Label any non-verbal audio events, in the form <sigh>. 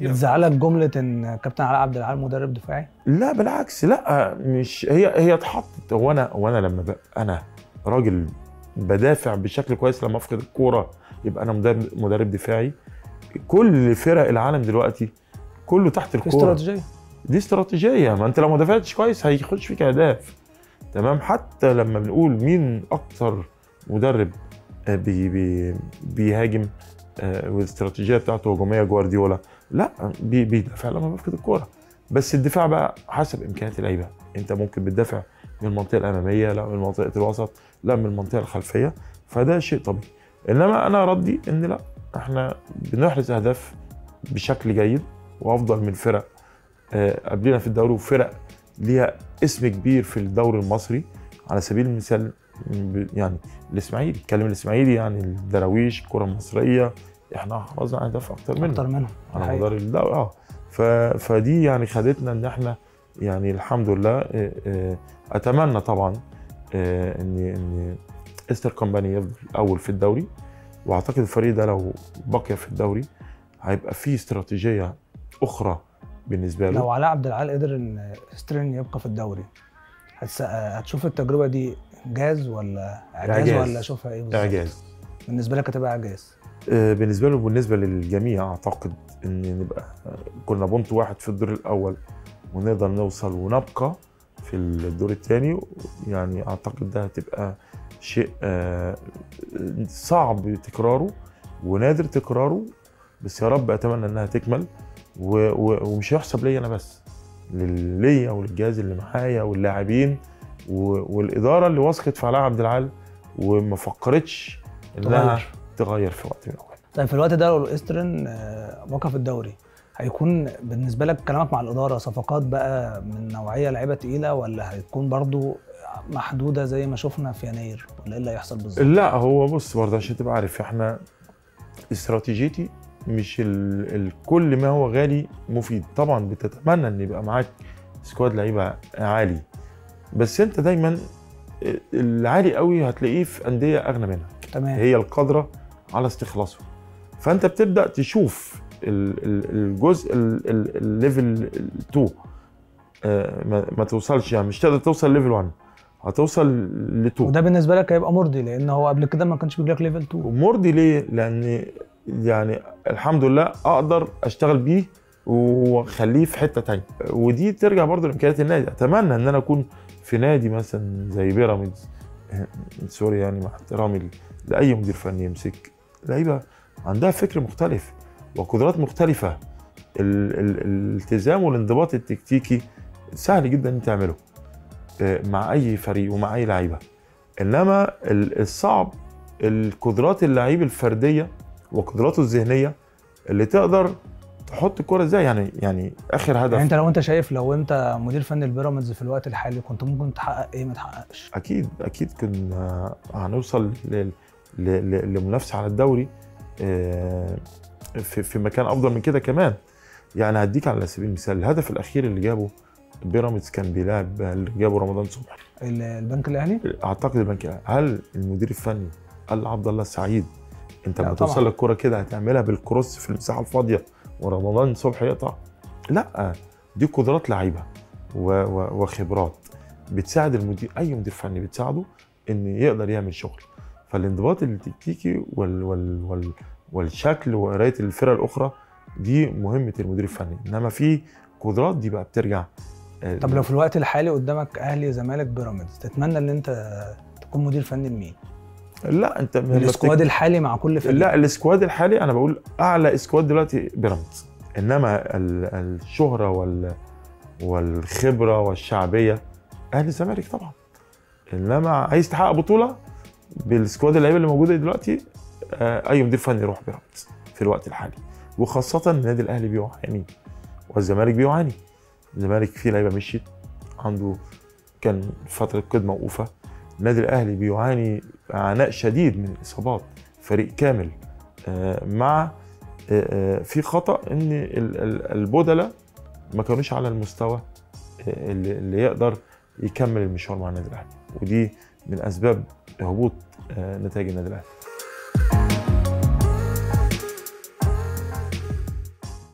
بتزعلك جملة إن كابتن علاء عبد العال مدرب دفاعي؟ لا بالعكس لا مش هي هي اتحطت. هو أنا هو أنا لما أنا راجل بدافع بشكل كويس لما أفقد الكورة يبقى أنا مدرب مدرب دفاعي. كل فرق العالم دلوقتي كله تحت الكورة. استراتيجية. دي استراتيجية. ما أنت لو ما دافعتش كويس هيخش فيك أهداف. تمام؟ حتى لما بنقول مين أكتر مدرب آه، بي بي بيهاجم والاستراتيجية بتاعته هجوميه جوارديولا. لا بي- بيدافع لما بيفقد الكورة. بس الدفاع بقى حسب إمكانيات اللعيبة. أنت ممكن بتدافع من المنطقة الأمامية لا من منطقه الوسط لا من المنطقة الخلفية. فده شيء طبيعي. إنما أنا ردي إن لا إحنا بنحرز أهداف بشكل جيد وأفضل من فرق آه، قبلنا في الدوري وفرق ليها اسم كبير في الدوري المصري. على سبيل المثال يعني الإسماعيلي. اتكلم الإسماعيلي يعني الدراويش الكرة المصرية إحنا حرزنا اهداف أكتر منه أكتر منهم على. مدار الدوري آه. فدي يعني خدتنا إن إحنا يعني الحمد لله آه، آه، أتمنى طبعا آه، إن إن Eastern Company يفضل اول في الدوري وأعتقد الفريق ده لو بقي في الدوري هيبقى فيه استراتيجية أخرى بالنسبة له لو علاء عبد العال قدر إن Eastern يبقى في الدوري. هتشوف التجربة دي إنجاز ولا إعجاز إعجاز. ولا شوفها إيه بالظبط؟ إعجاز بالنسبة لك هتبقى إعجاز بالنسبة له وبالنسبه للجميع أعتقد إن نبقى كنا point واحد في الدور الأول ونقدر نوصل ونبقى في الدور الثاني يعني أعتقد ده هتبقى شيء آه، صعب تكراره ونادر تكراره بس يا رب أتمنى إنها تكمل ومش هيحسب ليا أنا بس ليا وللجهاز اللي معايا واللاعبين والإدارة اللي وثقت في علاء عبد العال وما فكرتش إنها تغير. في وقت من الأوقات طيب في الوقت ده لو استرن آه، وقف الدوري هيكون بالنسبة لك كلامك مع الإدارة صفقات بقى من نوعية لعيبة تقيلة ولا هتكون برضو محدودة زي ما شفنا في يناير ولا إيه اللي هيحصل بالظبط؟ لا هو بص برضه عشان تبقى عارف إحنا استراتيجيتي مش ال... ال... كل ما هو غالي مفيد طبعا بتتمنى إن يبقى معاك squad لعيبة عالي بس أنت دايما العالي قوي هتلاقيه في أندية أغنى منها تمام هي القادره على استخلاصه. فأنت بتبدأ تشوف ال- ال- الجزء ال- ال- ال level 2 آه، ما توصلش يعني مش تقدر توصل level 1 هتوصل ل 2 وده بالنسبة لك هيبقى مرضي لأن هو قبل كده ما كانش بيجي لك level 2 ومرضي ليه؟ لأن يعني الحمد لله أقدر أشتغل بيه وأخليه في حتة تانية. ودي ترجع برضو لامكانيات النادي. أتمنى إن أنا أكون في نادي مثلا زي بيراميدز. <laughs> sorry يعني مع احترامي لأي مدير فني يمسك لعيبة عندها فكر مختلف وقدرات مختلفة. ال- ال- الالتزام والانضباط التكتيكي سهل جدا إن تعمله آه، مع أي فريق ومع أي لعيبة. إنما ال- الصعب القدرات اللعيب الفردية وقدراته الذهنية اللي تقدر تحط الكرة إزاي. يعني يعني آخر هدف. يعني أنت لو أنت شايف لو أنت مدير فني البيراميدز في الوقت الحالي كنت ممكن تحقق إيه؟ ما تحققش. أكيد أكيد كنا هنوصل ل- ل- ل- لمنافسة على الدوري آه، في مكان أفضل من كده كمان. يعني هديك على سبيل المثال الهدف الأخير اللي جابه بيراميدز كان بيلعب اللي جابه رمضان صبحي. ال- البنك الأهلي؟ أعتقد البنك الأهلي. هل المدير الفني قال لعبد الله السعيد أنت لما. توصل لك كرة كده هتعملها بالكروس في المساحة الفاضية ورمضان صبحي يقطع؟ لا دي قدرات لعيبة و- و- وخبرات بتساعد المدير أي مدير فني بتساعده إن يقدر يعمل شغل. فالانضباط التكتيكي وال وال وال والشكل وقراية الفرق الأخرى دي مهمة المدير الفني. إنما في قدرات دي بقى بترجع آه، طب لو في الوقت الحالي قدامك أهلي زمالك بيراميدز تتمنى إن أنت تكون مدير فني لمين؟ لا أنت ال squad الحالي مع كل فريق. لا ال squad الحالي أنا بقول أعلى squad دلوقتي بيراميدز. إنما ال- الشهرة وال والخبرة والشعبية أهلي الزمالك طبعا. إنما عايز تحقق بطولة بالسكواد اللعيبة اللي موجودة دلوقتي آه، اي مدير فني يروح بيراميدز في الوقت الحالي. وخاصة النادي الأهلي بيعاني والزمالك بيعاني الزمالك فيه لعيبة مشيت. عنده كان فترة قيد موقوفة. النادي الأهلي بيعاني عناء شديد من الإصابات. فريق كامل آه، مع آه، في خطأ إن ال- ال- البدلاء ما كانوش على المستوى اللي يقدر يكمل المشوار مع النادي الأهلي. ودي من أسباب هبوط آه، نتائج النادي الاهلي